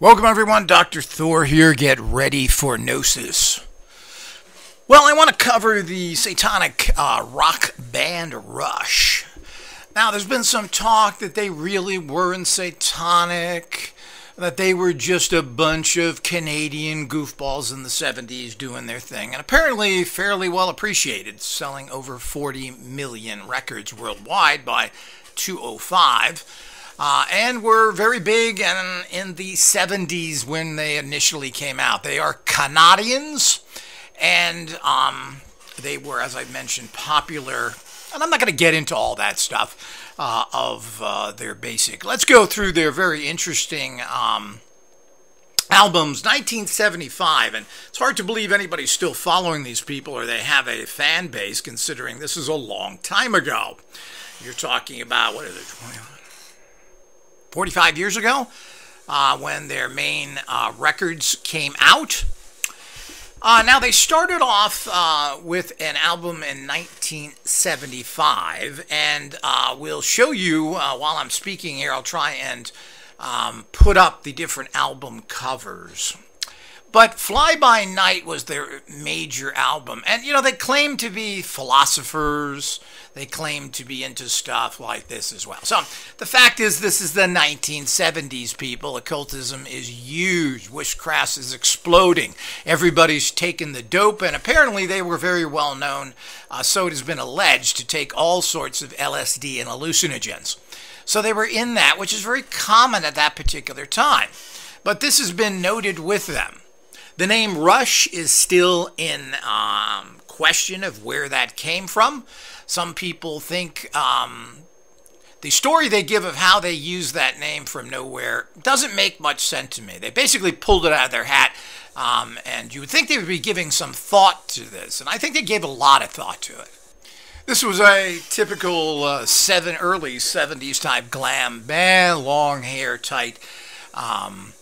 Welcome, everyone. Dr. Thor here. Get ready for Gnosis. Well, I want to cover the satanic uh, rock band Rush. Now, there's been some talk that they really weren't satanic, that they were just a bunch of Canadian goofballs in the 70s doing their thing, and apparently fairly well appreciated, selling over 40 million records worldwide by 205. Uh, and were very big in, in the 70s when they initially came out. They are Canadians, and um, they were, as I mentioned, popular. And I'm not going to get into all that stuff uh, of uh, their basic. Let's go through their very interesting um, albums 1975 and it's hard to believe anybody's still following these people or they have a fan base considering this is a long time ago you're talking about what is it 45 years ago uh, when their main uh, records came out. Uh, now, they started off uh, with an album in 1975, and uh, we'll show you uh, while I'm speaking here. I'll try and um, put up the different album covers. But Fly By Night was their major album. And, you know, they claim to be philosophers. They claim to be into stuff like this as well. So the fact is, this is the 1970s, people. Occultism is huge. Witchcraft is exploding. Everybody's taking the dope. And apparently, they were very well known, uh, so it has been alleged, to take all sorts of LSD and hallucinogens. So they were in that, which is very common at that particular time. But this has been noted with them. The name Rush is still in um, question of where that came from. Some people think um, the story they give of how they use that name from nowhere doesn't make much sense to me. They basically pulled it out of their hat, um, and you would think they would be giving some thought to this, and I think they gave a lot of thought to it. This was a typical uh, seven early 70s type glam band, long hair, tight. Um,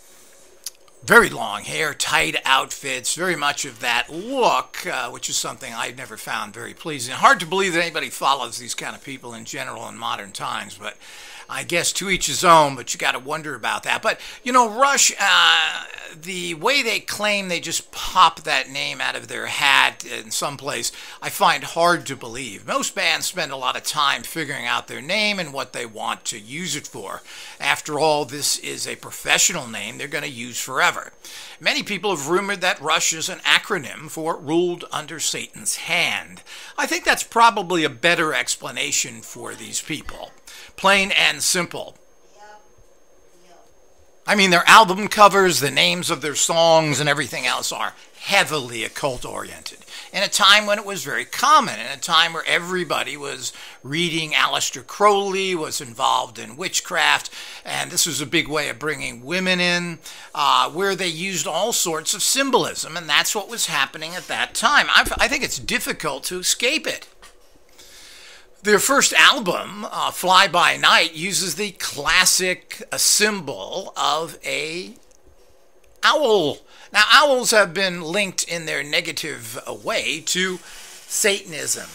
very long hair, tight outfits, very much of that look, uh, which is something I've never found very pleasing. Hard to believe that anybody follows these kind of people in general in modern times, but I guess to each his own, but you got to wonder about that. But, you know, Rush, uh, the way they claim they just pop that name out of their hat in some place, I find hard to believe. Most bands spend a lot of time figuring out their name and what they want to use it for. After all, this is a professional name they're going to use forever. Many people have rumored that Rush is an acronym for Ruled Under Satan's Hand. I think that's probably a better explanation for these people plain and simple. I mean, their album covers, the names of their songs, and everything else are heavily occult oriented. In a time when it was very common, in a time where everybody was reading Aleister Crowley, was involved in witchcraft, and this was a big way of bringing women in, uh, where they used all sorts of symbolism, and that's what was happening at that time. I, I think it's difficult to escape it. Their first album, uh, Fly By Night, uses the classic uh, symbol of a owl. Now, owls have been linked in their negative uh, way to Satanism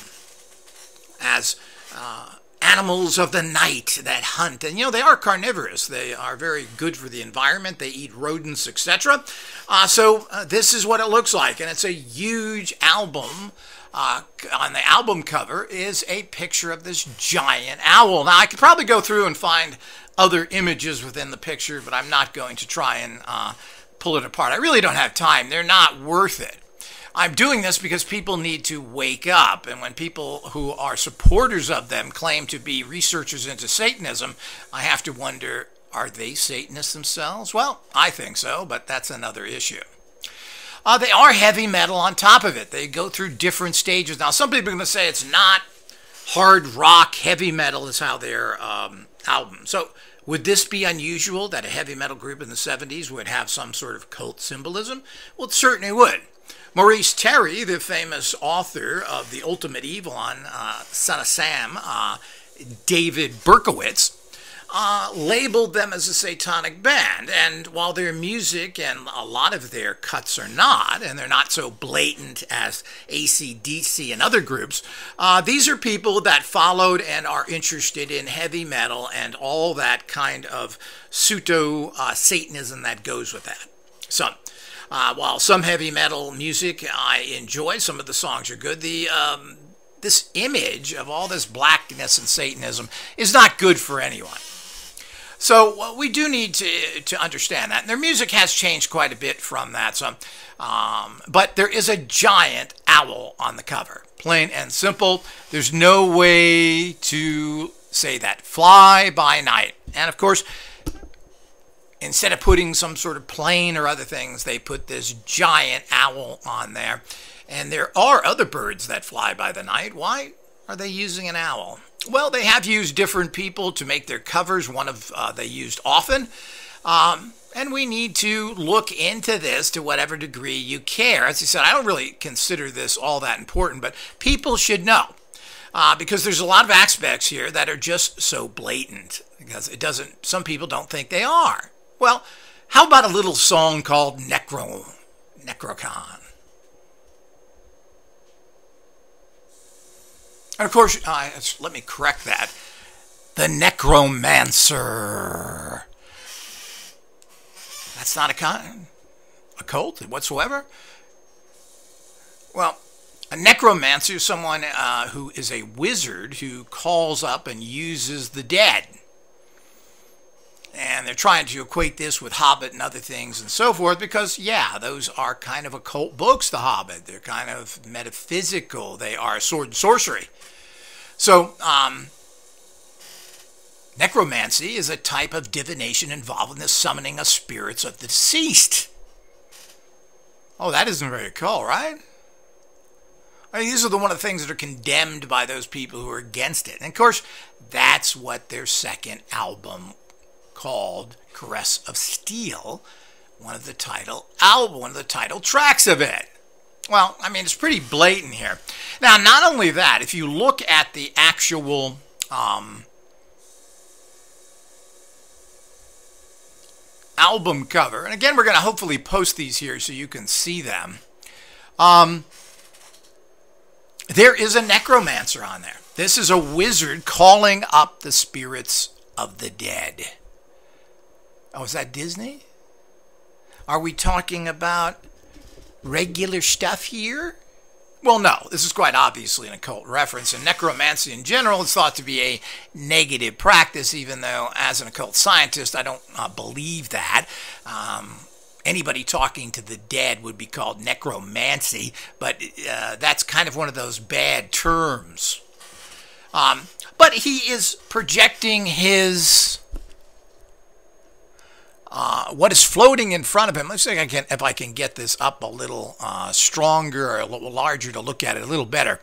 as uh, animals of the night that hunt. And you know, they are carnivorous. They are very good for the environment. They eat rodents, etc. Uh, so uh, this is what it looks like. And it's a huge album uh, on the album cover is a picture of this giant owl. Now, I could probably go through and find other images within the picture, but I'm not going to try and uh, pull it apart. I really don't have time. They're not worth it. I'm doing this because people need to wake up. And when people who are supporters of them claim to be researchers into Satanism, I have to wonder are they Satanists themselves? Well, I think so, but that's another issue. Uh, they are heavy metal on top of it. They go through different stages. Now, some people are going to say it's not hard rock, heavy metal is how their um, album. So, would this be unusual that a heavy metal group in the 70s would have some sort of cult symbolism? Well, it certainly would. Maurice Terry, the famous author of The Ultimate Evil on uh, Son of Sam, uh, David Berkowitz, uh, labeled them as a satanic band. And while their music and a lot of their cuts are not, and they're not so blatant as AC/DC and other groups, uh, these are people that followed and are interested in heavy metal and all that kind of pseudo uh, Satanism that goes with that. So, uh, while some heavy metal music I enjoy, some of the songs are good. The um, this image of all this blackness and Satanism is not good for anyone. So well, we do need to, to understand that. And their music has changed quite a bit from that. So, um, but there is a giant owl on the cover, plain and simple. There's no way to say that. Fly by night. And of course, instead of putting some sort of plane or other things, they put this giant owl on there. And there are other birds that fly by the night. Why are they using an owl? Well, they have used different people to make their covers. One of uh, they used often. Um, and we need to look into this to whatever degree you care. As I said, I don't really consider this all that important, but people should know. Uh, because there's a lot of aspects here that are just so blatant because it doesn't some people don't think they are well how about a little song called necro necrocon And of course, uh, let me correct that. The necromancer. That's not a con, a cult whatsoever. Well, a necromancer is someone uh, who is a wizard who calls up and uses the dead. And they're trying to equate this with Hobbit and other things and so forth because, yeah, those are kind of occult books, The Hobbit. They're kind of metaphysical, they are sword and sorcery. So, um, necromancy is a type of divination involved in the summoning of spirits of the deceased. Oh, that isn't very cool, right? I mean, these are the one of the things that are condemned by those people who are against it. And of course, that's what their second album called Caress of Steel, one of the title album, one of the title tracks of it. Well, I mean, it's pretty blatant here. Now, not only that, if you look at the actual um, album cover, and again, we're going to hopefully post these here so you can see them. Um, there is a necromancer on there. This is a wizard calling up the spirits of the dead. Oh, is that Disney? Are we talking about regular stuff here? Well, no, this is quite obviously an occult reference, and necromancy in general is thought to be a negative practice, even though, as an occult scientist, I don't uh, believe that. Um, anybody talking to the dead would be called necromancy, but uh, that's kind of one of those bad terms. Um, but he is projecting his uh, what is floating in front of him. Let's see if I can, if I can get this up a little uh, stronger or a little larger to look at it a little better.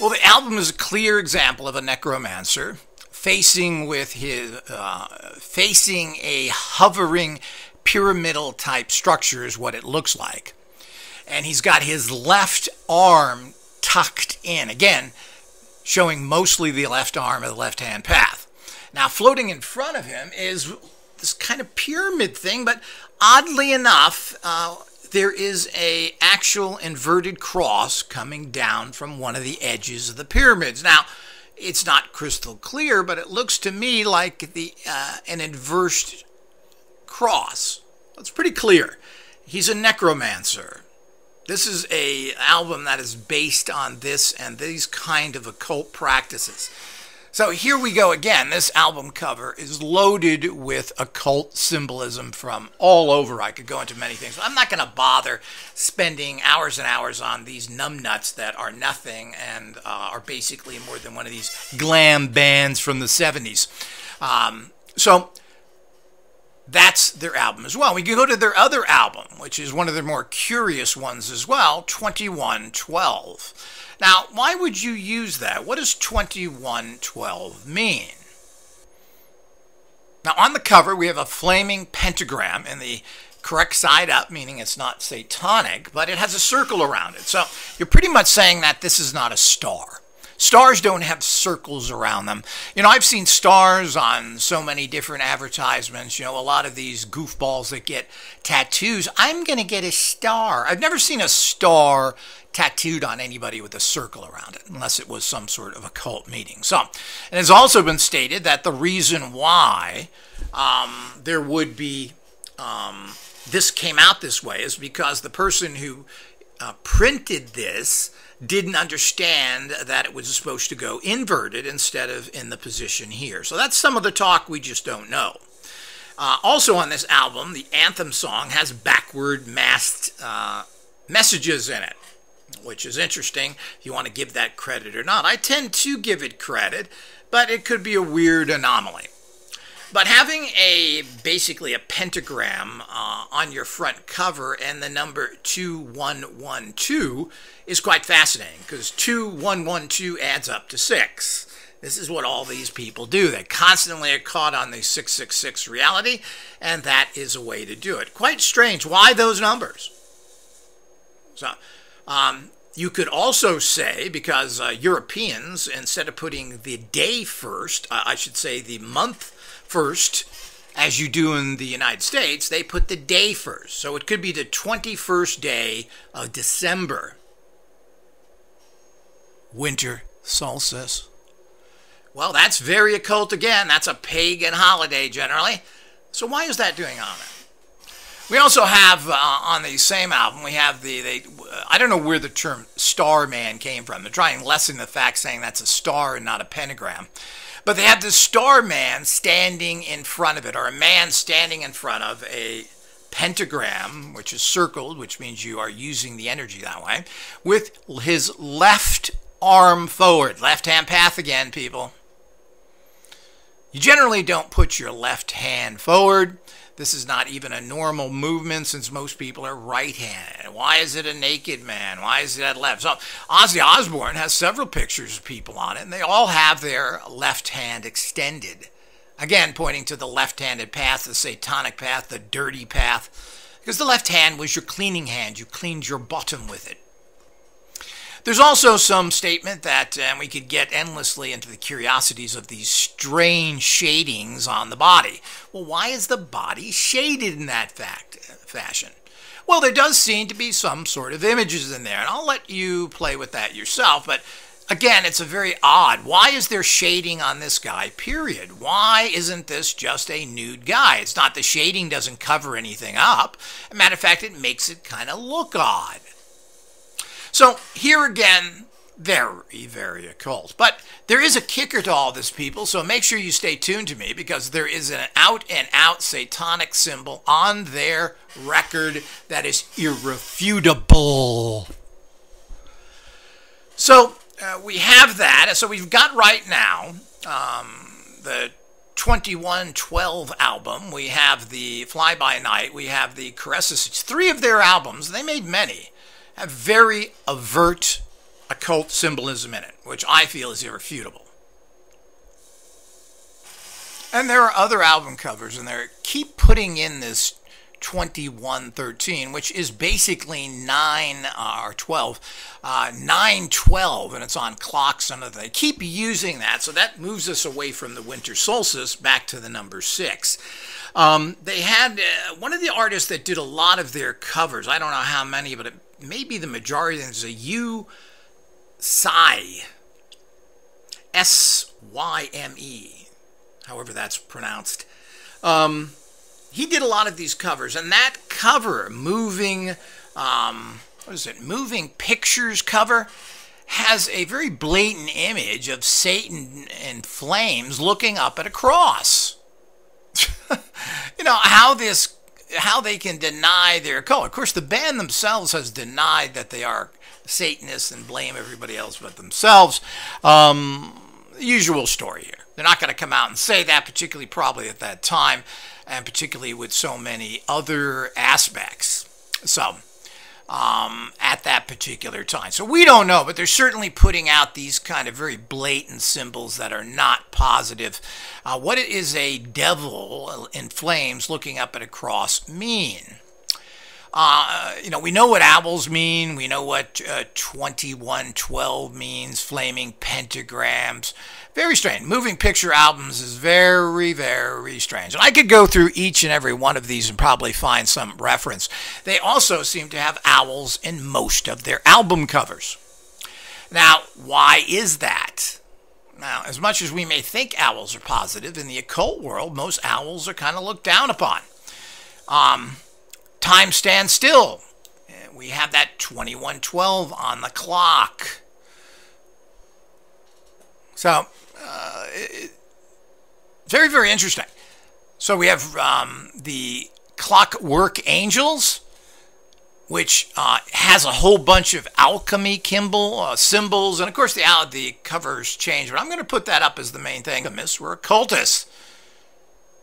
Well, the album is a clear example of a necromancer facing with his uh, facing a hovering pyramidal type structure is what it looks like, and he's got his left arm tucked in again, showing mostly the left arm of the left hand path. Now, floating in front of him is this kind of pyramid thing, but oddly enough, uh, there is a actual inverted cross coming down from one of the edges of the pyramids. Now, it's not crystal clear, but it looks to me like the uh, an inverted cross. It's pretty clear. He's a necromancer. This is a album that is based on this and these kind of occult practices. So here we go again. This album cover is loaded with occult symbolism from all over. I could go into many things. I'm not going to bother spending hours and hours on these numbnuts that are nothing and uh, are basically more than one of these glam bands from the 70s. Um, so that's their album as well. We can go to their other album, which is one of their more curious ones as well, 2112. Now, why would you use that? What does 2112 mean? Now, on the cover, we have a flaming pentagram in the correct side up, meaning it's not satanic, but it has a circle around it. So you're pretty much saying that this is not a star. Stars don't have circles around them. You know, I've seen stars on so many different advertisements. You know, a lot of these goofballs that get tattoos. I'm going to get a star. I've never seen a star tattooed on anybody with a circle around it, unless it was some sort of occult meeting. So, and it's also been stated that the reason why um, there would be um, this came out this way is because the person who uh, printed this didn't understand that it was supposed to go inverted instead of in the position here. So that's some of the talk we just don't know. Uh, also on this album, the anthem song has backward masked uh, messages in it, which is interesting if you want to give that credit or not. I tend to give it credit, but it could be a weird anomaly. But having a basically a pentagram uh, on your front cover and the number 2112 is quite fascinating because 2112 adds up to 6. This is what all these people do. They constantly are caught on the 666 reality, and that is a way to do it. Quite strange. Why those numbers? So, um, you could also say, because uh, Europeans, instead of putting the day first, uh, I should say the month first, as you do in the United States, they put the day first. So it could be the 21st day of December. Winter solstice. Well, that's very occult again. That's a pagan holiday generally. So why is that doing on it? We also have uh, on the same album, we have the, I don't know where the term star man came from. They're trying to lessen the fact saying that's a star and not a pentagram. But they have the star man standing in front of it, or a man standing in front of a pentagram, which is circled, which means you are using the energy that way, with his left arm forward. Left hand path again, people. You generally don't put your left hand forward. This is not even a normal movement since most people are right-handed. Why is it a naked man? Why is it at left? So Ozzy Osbourne has several pictures of people on it, and they all have their left hand extended. Again, pointing to the left-handed path, the satanic path, the dirty path. Because the left hand was your cleaning hand. You cleaned your bottom with it. There's also some statement that um, we could get endlessly into the curiosities of these strange shadings on the body. Well, why is the body shaded in that fact, fashion? Well, there does seem to be some sort of images in there, and I'll let you play with that yourself, but again, it's a very odd. Why is there shading on this guy, period? Why isn't this just a nude guy? It's not the shading doesn't cover anything up. Matter of fact, it makes it kind of look odd. So here again, very, very occult. But there is a kicker to all this, people, so make sure you stay tuned to me because there is an out and out satanic symbol on their record that is irrefutable. So uh, we have that. So we've got right now um, the 2112 album. We have the Fly By Night. We have the Caresses. Three of their albums. They made many very overt occult symbolism in it, which I feel is irrefutable. And there are other album covers, and they keep putting in this 2113, which is basically 9 uh, or 12, uh, 912, and it's on clocks and other. They keep using that, so that moves us away from the winter solstice back to the number 6. Um, they had uh, one of the artists that did a lot of their covers, I don't know how many, but it maybe the majority is a Hugh Syme. S Y M E, however that's pronounced. Um, he did a lot of these covers, and that cover, moving, um, what is it, moving pictures cover, has a very blatant image of Satan in flames looking up at a cross. you know how this how they can deny their code. Of course, the band themselves has denied that they are Satanists and blame everybody else but themselves. Um, usual story here. They're not going to come out and say that, particularly probably at that time, and particularly with so many other aspects. So, um, at that particular time. So we don't know, but they're certainly putting out these kind of very blatant symbols that are not positive. Uh, what is a devil in flames looking up at a cross mean? Uh, you know, we know what owls mean. We know what uh, 2112 means, flaming pentagrams. Very strange. Moving picture albums is very, very strange. And I could go through each and every one of these and probably find some reference. They also seem to have owls in most of their album covers. Now, why is that? Now, as much as we may think owls are positive, in the occult world, most owls are kind of looked down upon. Um, time stands still. We have that 2112 on the clock. So, uh, it, very, very interesting. So we have um, the Clockwork Angels, which uh, has a whole bunch of alchemy Kimball uh, symbols, and of course the the covers change. But I'm going to put that up as the main thing. Alchemists were occultists.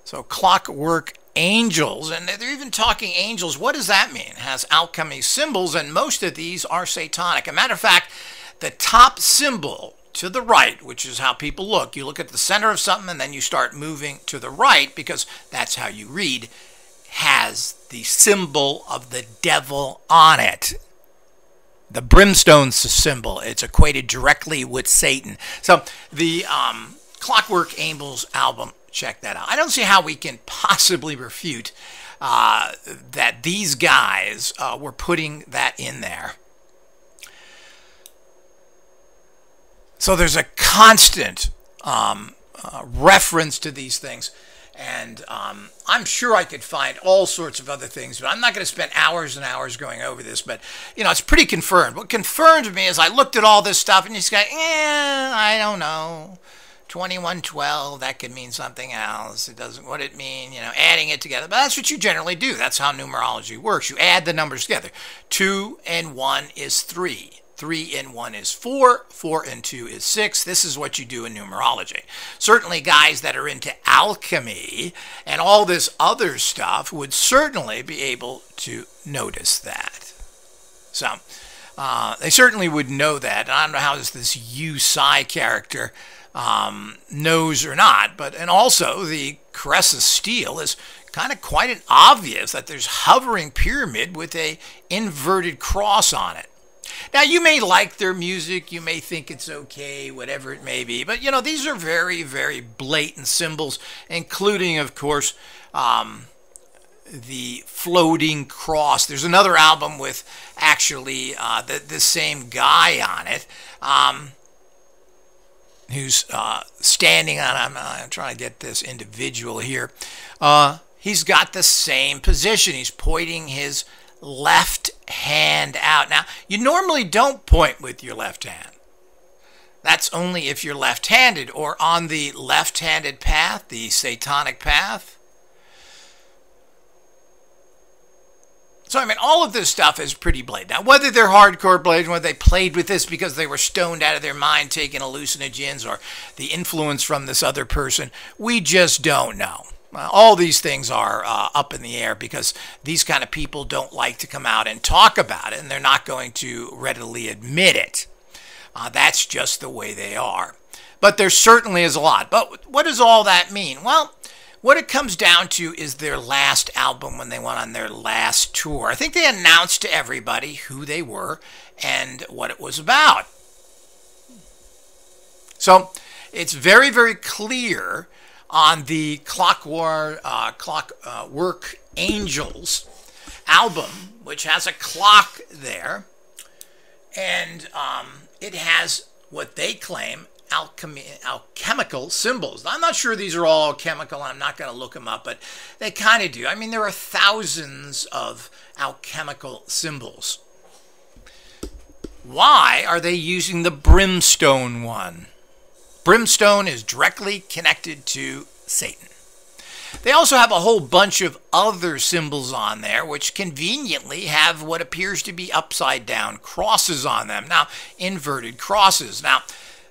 So Clockwork angels, and they're even talking angels. What does that mean? It has alchemy symbols, and most of these are satanic. a matter of fact, the top symbol to the right, which is how people look, you look at the center of something and then you start moving to the right because that's how you read, has the symbol of the devil on it. The brimstone symbol. It's equated directly with Satan. So the um, Clockwork Angels album check that out. I don't see how we can possibly refute uh, that these guys uh, were putting that in there. So there's a constant um, uh, reference to these things. And um, I'm sure I could find all sorts of other things, but I'm not going to spend hours and hours going over this. But, you know, it's pretty confirmed. What confirmed me is I looked at all this stuff and just go, eh, I don't know. 2112, that could mean something else. It doesn't, what it mean, you know, adding it together. But that's what you generally do. That's how numerology works. You add the numbers together. 2 and 1 is 3. 3 and 1 is 4. 4 and 2 is 6. This is what you do in numerology. Certainly, guys that are into alchemy and all this other stuff would certainly be able to notice that. So, uh, they certainly would know that. And I don't know how this Hugh Syme character um, knows or not. But and also the Caress of Steel is kind of quite an obvious that there's hovering pyramid with a inverted cross on it. Now you may like their music, you may think it's okay, whatever it may be, but you know these are very, very blatant symbols, including, of course, um, the floating cross. There's another album with actually uh, the the same guy on it. Um, who's uh, standing on, I'm, I'm, trying to get this individual here. Uh, he's got the same position. He's pointing his left hand out. Now, you normally don't point with your left hand. That's only if you're left handed or on the left handed path, the satanic path. So, I mean, all of this stuff is pretty blatant. Now, whether they're hardcore blades, whether they played with this because they were stoned out of their mind taking hallucinogens or the influence from this other person, we just don't know. Uh, all these things are uh, up in the air because these kind of people don't like to come out and talk about it, and they're not going to readily admit it. Uh, that's just the way they are. But there certainly is a lot. But what does all that mean? Well, what it comes down to is their last album when they went on their last tour. I think they announced to everybody who they were and what it was about. So it's very, very clear on the Clockwork, uh, Clockwork uh, Angels album, which has a clock there, and um, it has what they claim alchemy, alchemical symbols. I'm not sure these are all chemical. I'm not going to look them up, but they kind of do. I mean, there are thousands of alchemical symbols. Why are they using the brimstone one? Brimstone is directly connected to Satan. They also have a whole bunch of other symbols on there, which conveniently have what appears to be upside down crosses on them. Now, inverted crosses. Now,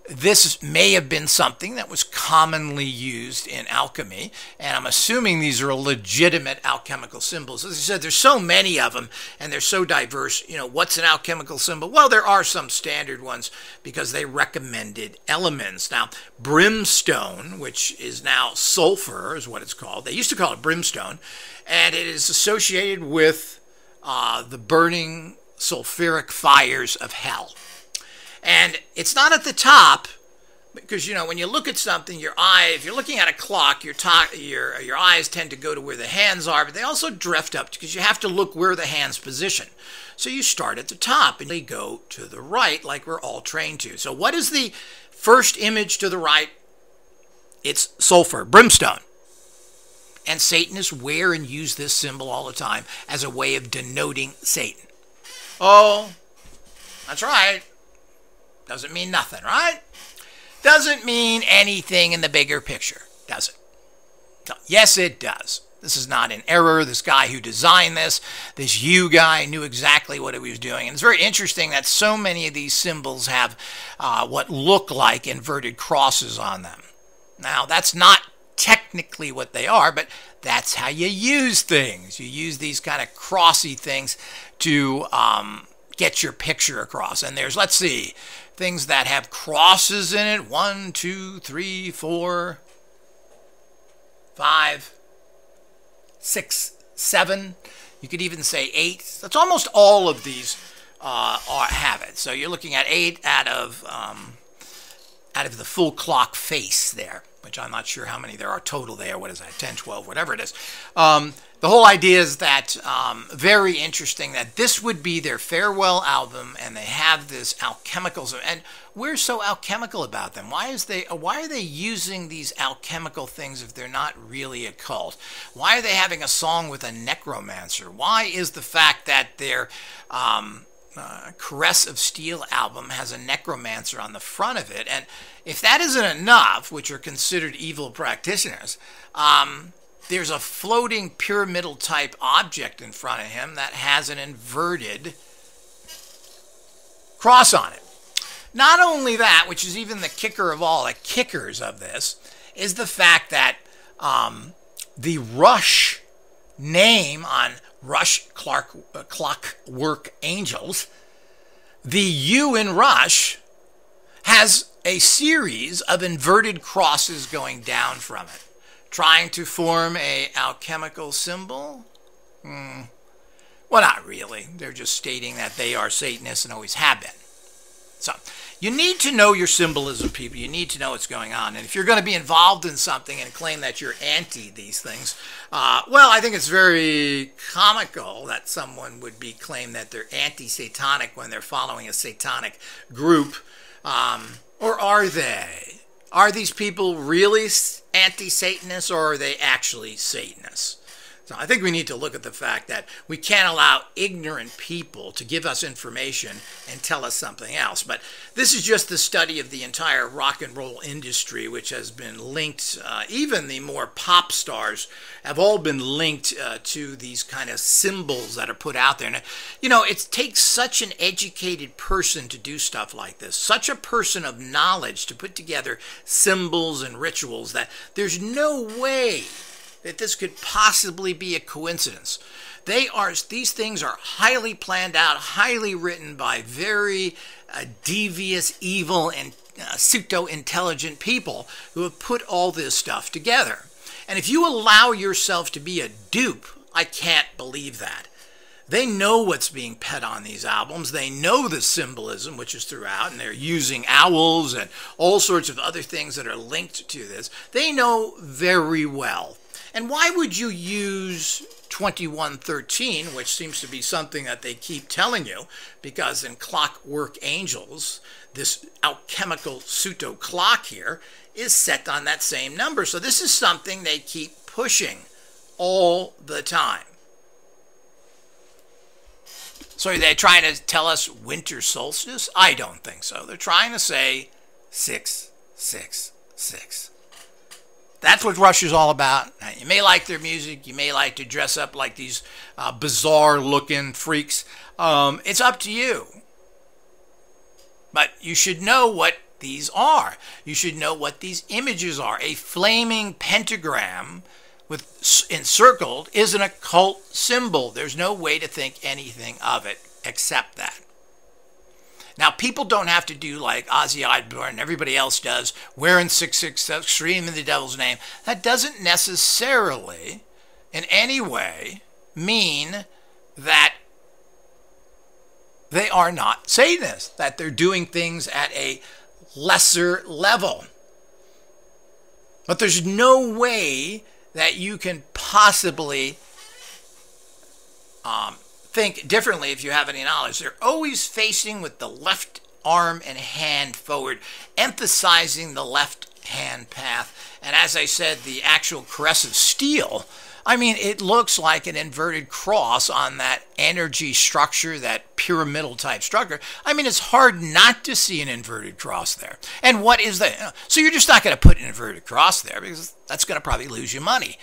this may have been something that was commonly used in alchemy, and I'm assuming these are legitimate alchemical symbols. As I said, there's so many of them, and they're so diverse. You know, what's an alchemical symbol? Well, there are some standard ones because they recommended elements. Now, brimstone, which is now sulfur, is what it's called. They used to call it brimstone, and it is associated with uh, the burning sulfuric fires of hell. And it's not at the top because you know when you look at something, your eye, if you're looking at a clock, your your your eyes tend to go to where the hands are, but they also drift up because you have to look where the hands position. So you start at the top and they go to the right, like we're all trained to. So what is the first image to the right? It's sulfur, brimstone. And Satanists wear and use this symbol all the time as a way of denoting Satan. Oh, that's right. Doesn't mean nothing, right? Doesn't mean anything in the bigger picture, does it? No. Yes, it does. This is not an error. This guy who designed this, this you guy, knew exactly what he was doing. And it's very interesting that so many of these symbols have uh, what look like inverted crosses on them. Now, that's not technically what they are, but that's how you use things. You use these kind of crossy things to um, get your picture across. And there's, let's see, things that have crosses in it one, two, three, four, five, six, seven. You could even say eight. That's almost all of these uh, are, have it. So you're looking at eight out of um, out of the full clock face there which I'm not sure how many there are total there. What is that, 10, 12, whatever it is. Um, the whole idea is that um, very interesting that this would be their farewell album, and they have this alchemicals, and we're so alchemical about them. Why is they? Why are they using these alchemical things if they're not really a cult? Why are they having a song with a necromancer? Why is the fact that they're um, uh, Caress of Steel album has a necromancer on the front of it. And if that isn't enough, which are considered evil practitioners, um, there's a floating pyramidal type object in front of him that has an inverted cross on it. Not only that, which is even the kicker of all the kickers of this, is the fact that um, the Rush name on Rush Clark uh, Clockwork Angels, the U in Rush has a series of inverted crosses going down from it, trying to form a alchemical symbol. Hmm. Well, not really. They're just stating that they are Satanists and always have been. So, you need to know your symbolism, people. You need to know what's going on. And if you're going to be involved in something and claim that you're anti these things, uh, well, I think it's very comical that someone would be claimed that they're anti-satanic when they're following a satanic group. Um, or are they? Are these people really anti-Satanists or are they actually Satanists? So I think we need to look at the fact that we can't allow ignorant people to give us information and tell us something else. But this is just the study of the entire rock and roll industry, which has been linked, uh, even the more pop stars have all been linked uh, to these kind of symbols that are put out there. And, you know, it takes such an educated person to do stuff like this, such a person of knowledge to put together symbols and rituals that there's no way that this could possibly be a coincidence. They are these things are highly planned out, highly written by very uh, devious, evil, and uh, pseudo intelligent people who have put all this stuff together. And if you allow yourself to be a dupe, I can't believe that. They know what's being pet on these albums. They know the symbolism, which is throughout, and they're using owls and all sorts of other things that are linked to this. They know very well and why would you use 2113, which seems to be something that they keep telling you? Because in Clockwork Angels, this alchemical pseudo clock here is set on that same number. So this is something they keep pushing all the time. So are they trying to tell us winter solstice? I don't think so. They're trying to say 666. That's what Rush is all about. You may like their music. You may like to dress up like these uh, bizarre looking freaks. Um, it's up to you. But you should know what these are. You should know what these images are. A flaming pentagram with encircled is an occult symbol. There's no way to think anything of it except that. Now, people don't have to do like Ozzy Osbourne and everybody else does, wearing 666, screaming the devil's name. That doesn't necessarily, in any way, mean that they are not Satanists, that they're doing things at a lesser level. But there's no way that you can possibly um, think differently if you have any knowledge. They're always facing with the left arm and hand forward, emphasizing the left hand path. And as I said, the actual caress of steel I mean, it looks like an inverted cross on that energy structure, that pyramidal type structure. I mean, it's hard not to see an inverted cross there. And what is that? So you're just not going to put an inverted cross there because that's going to probably lose you money.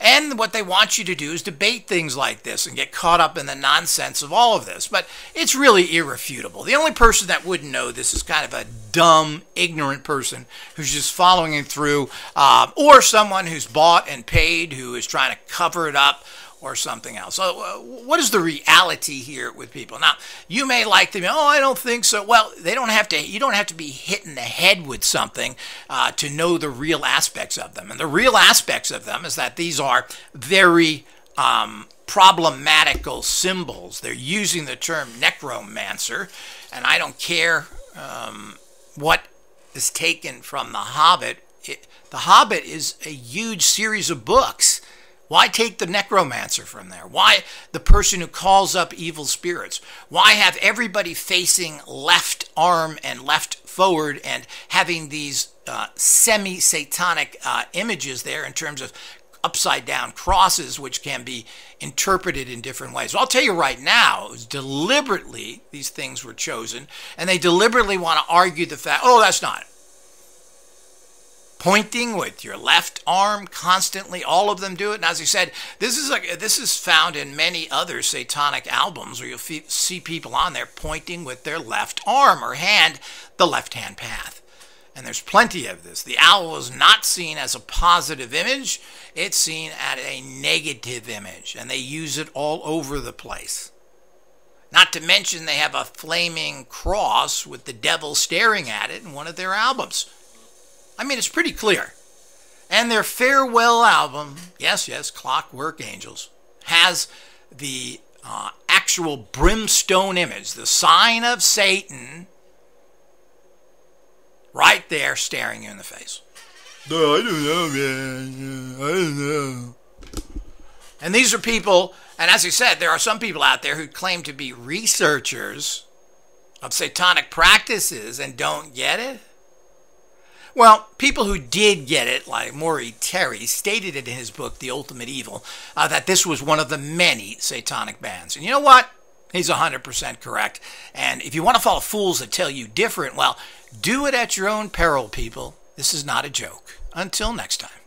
And what they want you to do is debate things like this and get caught up in the nonsense of all of this. But it's really irrefutable. The only person that wouldn't know this is kind of a dumb, ignorant person who's just following it through, uh, or someone who's bought and paid who is trying to cover it up or something else. So, uh, what is the reality here with people? Now, you may like them. Oh, I don't think so. Well, they don't have to. You don't have to be hit in the head with something uh, to know the real aspects of them. And the real aspects of them is that these are very um, problematical symbols. They're using the term necromancer, and I don't care um, what is taken from The Hobbit. It, the Hobbit is a huge series of books why take the necromancer from there? Why the person who calls up evil spirits? Why have everybody facing left arm and left forward and having these uh, semi satanic uh, images there in terms of upside down crosses, which can be interpreted in different ways. Well, I'll tell you right now, deliberately these things were chosen, and they deliberately want to argue the fact, oh, that's not pointing with your left arm constantly. All of them do it. And as I said, this is like this is found in many other satanic albums where you'll see people on there pointing with their left arm or hand, the left hand path. And there's plenty of this. The owl is not seen as a positive image, it's seen as a negative image. And they use it all over the place. Not to mention, they have a flaming cross with the devil staring at it in one of their albums. I mean, it's pretty clear. And their farewell album, yes, yes, Clockwork Angels, has the uh, actual brimstone image, the sign of Satan, right there staring you in the face. No, I don't know, man. I don't know. And these are people, and as I said, there are some people out there who claim to be researchers of satanic practices and don't get it. Well, people who did get it, like Maury Terry, stated it in his book, The Ultimate Evil, uh, that this was one of the many satanic bands. And you know what? He's 100% correct. And if you want to follow fools that tell you different, well, do it at your own peril, people. This is not a joke. Until next time.